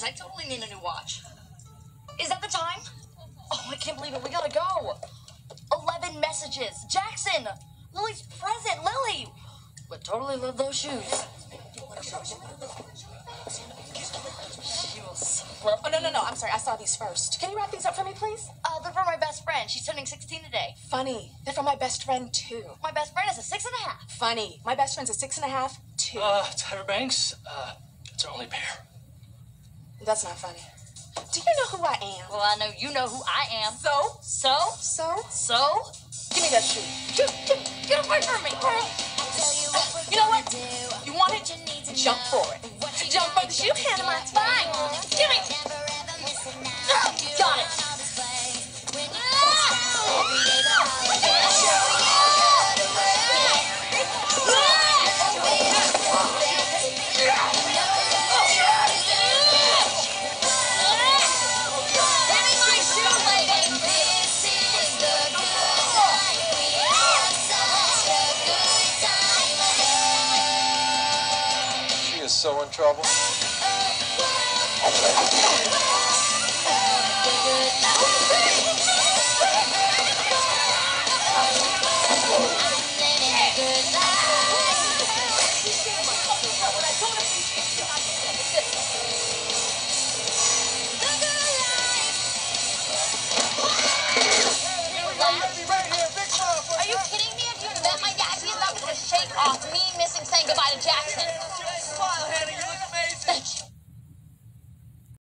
watches. I totally need a new watch. Is that the time? Oh, I can't believe it. We gotta go. 11 messages. Jackson! Lily's present. Lily! Would totally love those shoes. She will so- Oh, no, no, no. I'm sorry. I saw these first. Can you wrap these up for me, please? Uh, they're for my best friend. She's turning 16 today. Funny. They're for my best friend, too. My best friend is a six and a half. Funny. My best friend's a six and a half, too. Uh, Tyra Banks, uh, it's our only pair. That's not funny. Do you know who I am? Well, I know you know who I am. So? So? So? So? Give me that shoe. Get, get, get away from me! You know what? You want it? Jump for it. Jump for the shoe handle. Fine! Is so in trouble. Are you kidding me? If you met my dad, he's about to shake off me missing saying goodbye to Jackson. You look